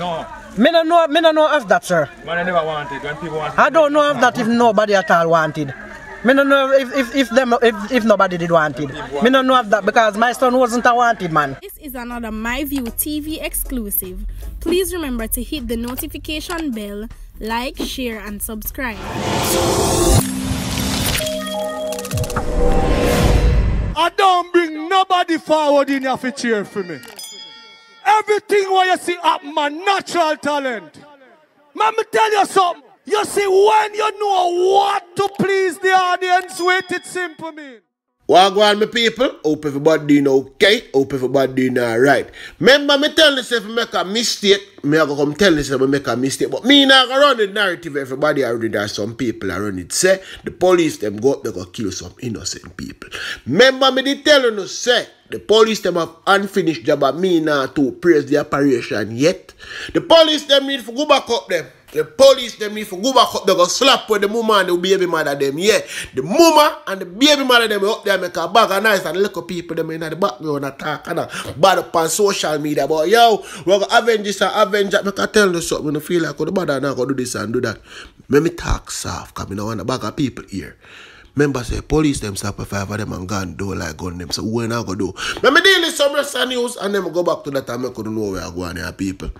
No. Me don't know, me don't know of that, sir. Man, I never wanted. When people want I don't know of that if nobody at all wanted. Me don't know if, if, if them if, if nobody did wanted. Me don't know of that because my son wasn't a wanted man. This is another My View TV exclusive. Please remember to hit the notification bell, like, share, and subscribe. I don't bring nobody forward in here for cheer for me. Everything what you see up, man, natural talent. Man, me tell you something. You see, when you know what to please the audience with, it's simple, man. Wagwan my people, hope everybody doing okay, hope everybody doing alright. Remember me tell you if I make a mistake, me I go come tell you if I make a mistake, but me not go run the narrative everybody already there some people are run it. Say the police them go up they go kill some innocent people. Remember me did tell you say the police them have unfinished job of me now to praise the operation yet. The police them need to go back up them. The police them to go back up, they go slap with the mama and the baby mother them. Yeah, the mama and the baby mother them up there make a bag of nice and little people them in the background attack and uh, bad up on social media. But yo, we're gonna avenge this and avenge that. Make I tell you something, I feel like oh, the bother now go do this and do that. Let me talk soft, cause me no want a bag of people here. Remember say police them stop five of them and gun do like gun them. So what I go do? Let me deal with some rest news and then go back to that and I could know where I go here people.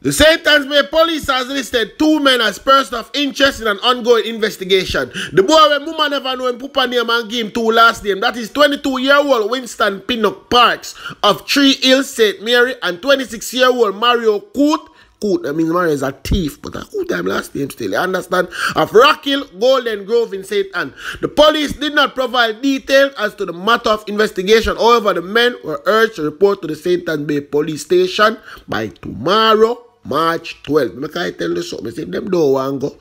The St. Bay Police has listed two men as persons of interest in an ongoing investigation. The boy when Muma never know him Pupa name and give him two last name. That is 22-year-old Winston Pinnock Parks of Tree Hill, St. Mary and 26-year-old Mario Coote. Coot, that means Mario is a thief, but a Coot time last name still, you understand? Of Rockhill, Golden Grove in St. Ann. The police did not provide details as to the matter of investigation. However, the men were urged to report to the St. Ann Bay Police Station by tomorrow March 12. Make I tell you something. Say them don't want go.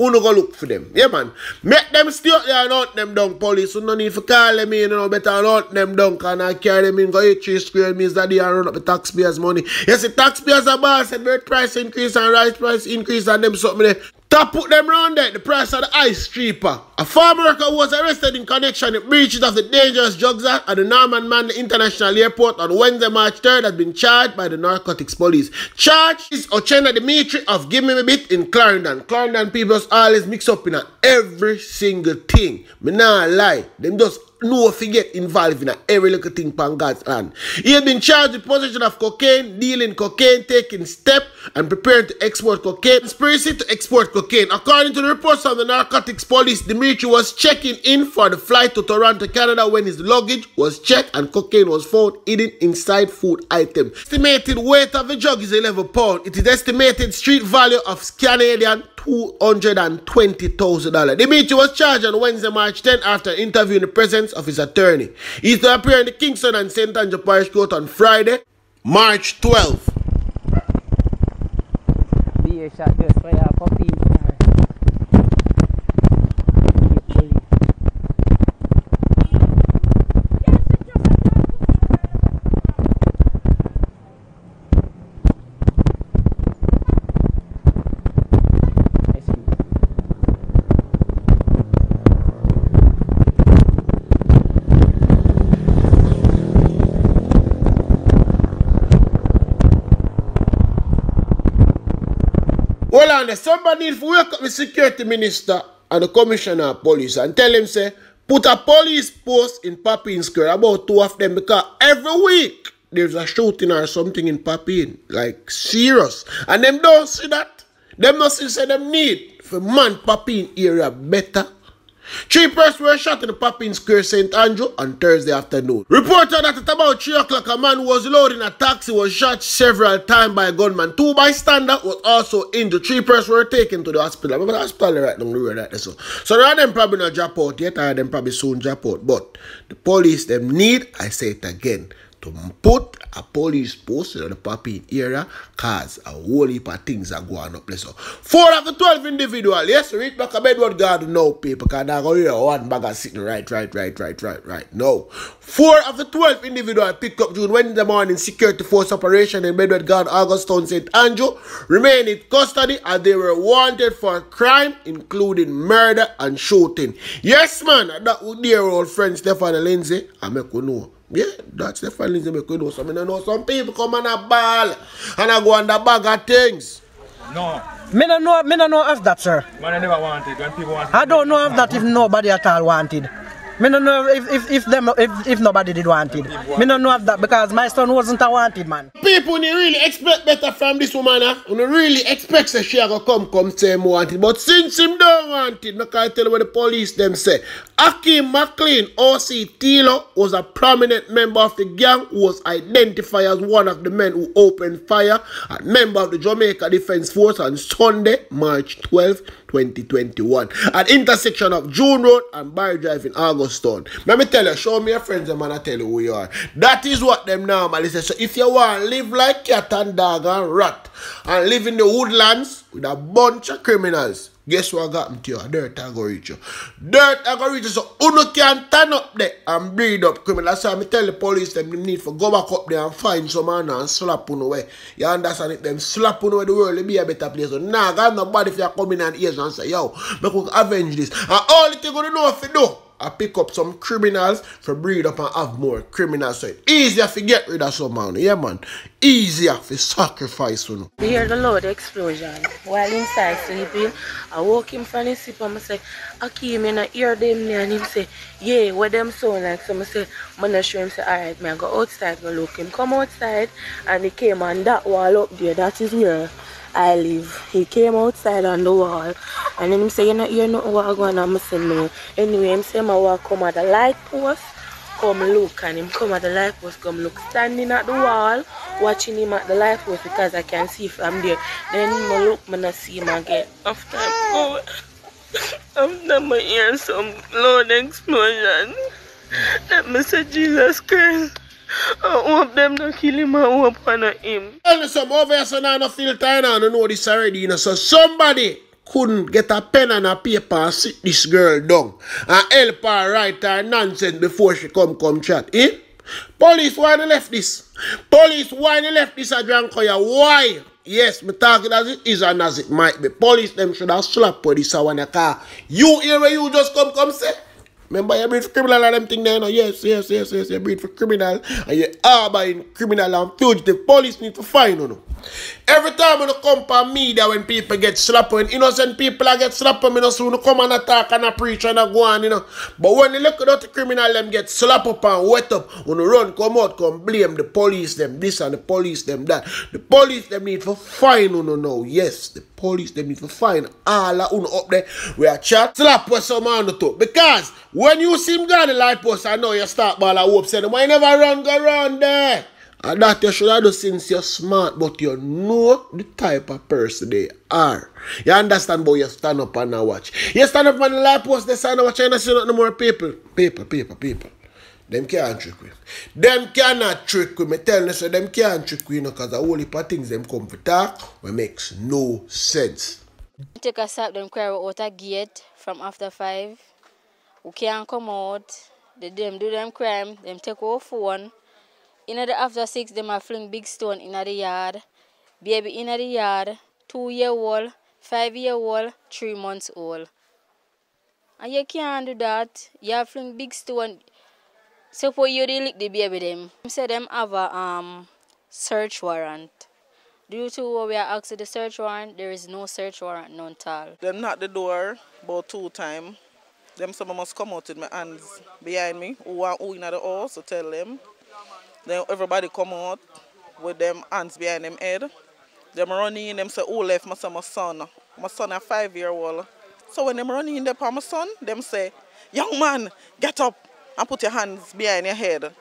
Uno go look for them. Yeah, man. Make them stay up there and hunt them down, police. You no need to call them in, you know, better hunt them down. Can I carry them in, go eat three square meals that day and run up the taxpayers' money. Yes, the taxpayers are boss, said bird price increase and rice price increase and them something there. Top put them round there, the price of the ice cheaper. A farm worker was arrested in connection with breaches of the Dangerous Drugs Act at the Norman Manley International Airport on Wednesday, March 3rd has been charged by the Narcotics Police. Charged is Ochena Dimitri of Give Me a Bit in Clarendon. Clarendon people just always mix up in every single thing. Me not lie. Them just know if you get involved in every little thing pan God's. He had been charged with possession of cocaine, dealing cocaine, taking step, and preparing to export cocaine. Conspiracy to export cocaine. According to the reports of the narcotics police, Dimitri was checking in for the flight to Toronto, Canada when his luggage was checked and cocaine was found hidden inside food item. Estimated weight of the drug is 11 pounds. It is estimated street value of Canadian $220,000. Dimitri was charged on Wednesday, March 10 after interviewing the presence of his attorney. He is to appear in the Kingston and St. Andrew Parish Court on Friday, March 12. Be a shot just for your puppy. Hold on there. Somebody to wake up the security minister and the commissioner of police and tell him, say, put a police post in Papine Square about two of them because every week there's a shooting or something in Papine. Like, serious. And them don't see that. Them not see say them need for man Papine area better. Three persons were shot in the Papine Square, St. Andrew on Thursday afternoon. Reported that at about 3 o'clock, a man was loading a taxi was shot several times by a gunman. Two bystanders was also injured. Three persons were taken to the hospital. But the hospital right down the road right there. So, so none of them probably not drop out yet, or them probably soon drop out. But the police, them need, I say it again, to put a police post in the Papine area cause a whole heap of things are going up there. So, four of the 12 individuals, yes, reach back a Bedward Garden now, people, because they're going to one bag of sitting right, right, right, right, right, right. No. Four of the 12 individuals picked up June Wednesday morning security force operation in Bedward Garden, August Town, St. Andrew, remain in custody as they were wanted for crime, including murder and shooting. Yes, man, that dear old friend Stefan Lindsay, I make you know. Yeah, that's the funny thing because you know some, you know some people come on a ball and I go on the bag of things. No. Me no know, me no know of that, sir. Man, I never wanted. When people want I don't know of that if nobody at all wanted. Me no know if, if, if them if, if nobody did wanted. Me no know of that because my son wasn't a wanted man. People you really expect better from this woman, ah. huh? You really expect that she gonna come come say him wanted. But since him don't want it, I can tell you what the police them say. Akeem McLean, OC Tilo, was a prominent member of the gang who was identified as one of the men who opened fire at member of the Jamaica Defence Force on Sunday, March 12, 2021 at intersection of June Road and Barry Drive in August Town. Let me tell you, show me your friends and man, I tell you who you are. That is what them normally say. So if you want to live like cat and dog and rat and live in the woodlands with a bunch of criminals, Guess what happened to you? Dirt I go reach you. Dirt I go reach you. So uno can turn up there and breed up criminal. why I tell the police them they need for go back up there and find some man and slap on away. You understand it? Them slap on away the world will be a better place. So nah, got nobody if you come in and ears and say, yo, make we avenge this. And all the thing you know if you do, I pick up some criminals for breed up and have more criminals. So it's easier to get rid of some man. Yeah, man. Easier to sacrifice. You know. We hear the loud explosion. While inside sleeping, I woke him from his sleep and I say, Akeem, you know, hear them there. And him say, yeah, what them sound like? So I say, I'm not sure him say, alright, man, go outside, go look him. Come outside and he came on that wall up there. That is where I live. He came outside on the wall and then he say, you know, you know what going on? I say, no. Anyway, him say, I walk come at the light post, come look. And him come at the light post, come look. Standing at the wall, watching him at the light post because I can see from there. Then I look, I not see him again. After I'm going, after I hear some loud explosion, me say, Jesus Christ. I hope them not kill him, I hope I not him. Tell me some over here, so now no filter and I know this already. You know, so somebody couldn't get a pen and a paper and sit this girl down and help her write her nonsense before she come come chat. Eh? Police, why they left this? Police, why they left this a Drankoya? Why? Yes, me talking as it is and as it might be. Police them should have slapped police one a car. You where you just come come say? Remember you breed for criminal and them thing there, you know? Yes, yes, yes, yes, you breed for criminal and you're harboring criminal and fugitive. Police need to find you know. Every time when you come on media when people get slapped, when innocent people are get slapped, you know, so you come and attack and a preach and a go on, you know. But when you look at the criminal, them get slapped up and wet up, when you run, come out, come blame the police, them this and the police, them that. The police, them need for fine, you know, now. Yes, the police, them need to find all of you up there we are chat slap with some man to. Because when you see him go on the light post, I know you start ball of hope, say, why never run, go around there? And that you should have done since you're smart, but you know the type of person they are. You understand, but you stand up and watch. You stand up on the light post, they stand and watch, and you see no more people. People, people, people. Them can't trick with. Them cannot trick with me. Tell you, so them can't trick with you because the whole heap of things them come for talk what makes no sense. Take a stop, them cry out a gate from after five. We can't come out. They them do them crime, them take our phone. In the after six, them a fling big stone in the yard. Baby in the yard, two year old, five year old, three months old. And you can't do that. You fling big stone. Suppose you really lick the baby them. Say them have a um search warrant. Due to what we are asking the search warrant, there is no search warrant, none at all. Them knock the door about two times. Them someone must come out with my hands behind me. Who want who in the house, so tell them. Then everybody come out with them hands behind them head. Them running in, them say, who left my son, my son? My son a five year old. So when them running in there for my son, them say, young man, get up and put your hands behind your head.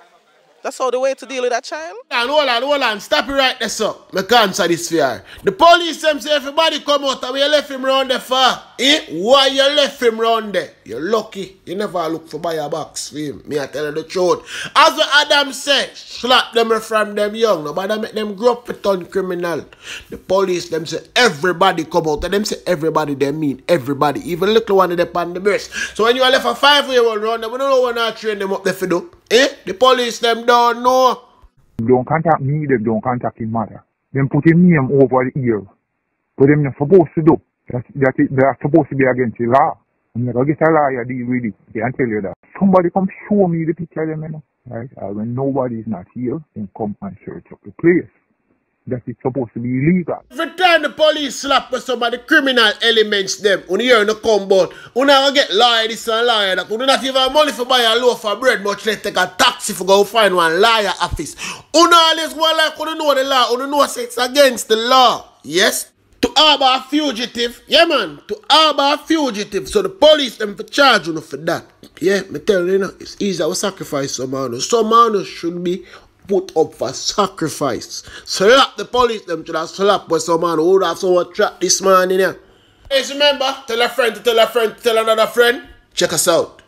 That's how the way to deal with that child. And hold on, hold on, stop it right there, sir. Me can't answer this fear. The police them say everybody come out and we left him round there for. Eh? Why you left him round there? You're lucky. You never look for buy a box for him. Me I tell you the truth. As what Adam said, slap them from them young. Nobody make them grow up with turn criminal. The police them say everybody come out and them say everybody they mean everybody. Even little one of them on the breast. So when you are left a five year old round there, we don't know when I train them up there for. Eh? The police them don't know. Don't contact me, them don't contact his mother. Them put his name over the ear. But them not supposed to do. That, they supposed to be against the law. I'm not to get a lawyer deal with it. They can tell you that. Somebody come show me the picture of them, you know. right? Uh, when nobody is not here, then come and search up the place. That is supposed to be illegal. Every time the police slap with some of the criminal elements them, when you hear no come about, not get lawyer this and lawyer that. You not even money for buy a loaf of bread, much less take a taxi for go find one lawyer office. Not always go like you know the law, you know it's against the law. Yes? To harbor a fugitive, yeah man, to harbor a fugitive. So the police them for charge you know, for that. Yeah, me tell you, you know, it's easy to sacrifice some man. Some man should be put up for sacrifice. Slap the police them to that slap with some man who would have someone trap this man in here. Please remember, tell a friend to tell a friend to tell another friend. Check us out.